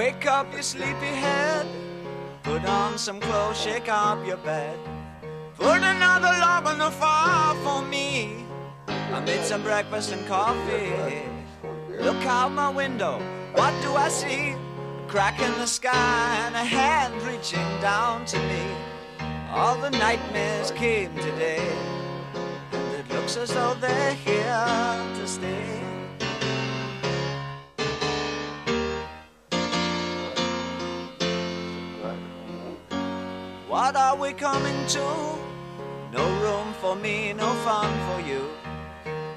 Wake up your sleepy head. Put on some clothes, shake up your bed. Put another log on the fire for me. I made some breakfast and coffee. Look out my window, what do I see? A crack in the sky and a hand reaching down to me. All the nightmares came today, and it looks as though they're here What are we coming to? No room for me, no fun for you.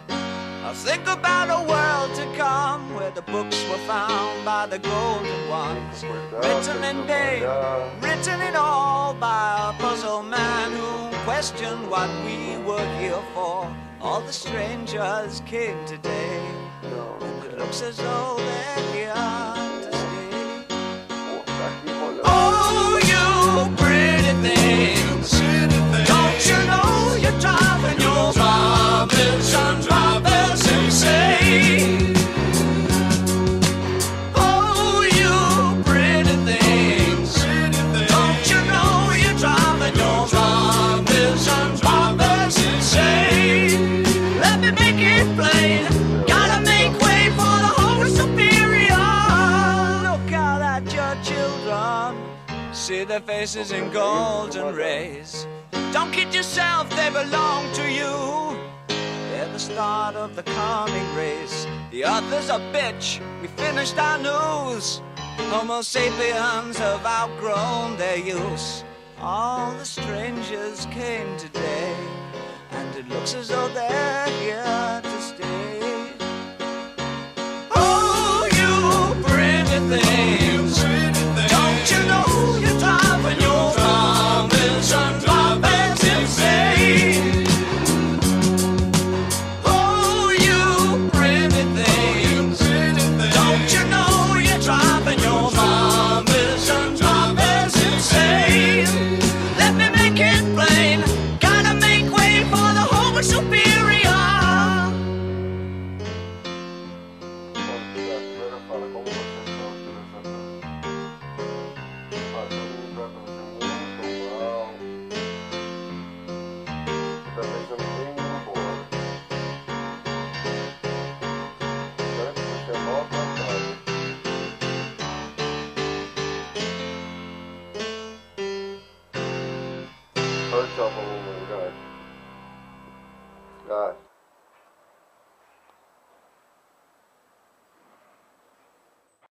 I think about a world to come where the books were found by the golden ones, written in pain, written in all by a puzzle man who questioned what we were here for. All the strangers came today, and it looks as though they're here See their faces in golden rays. Don't kid yourself, they belong to you. They're the start of the coming race. The others a bitch. We finished our news. Homo sapiens have outgrown their use. All the strangers came today, and it looks as though they're here to stay. Oh, you things. Hurt yourself a little bit, guys. Guys.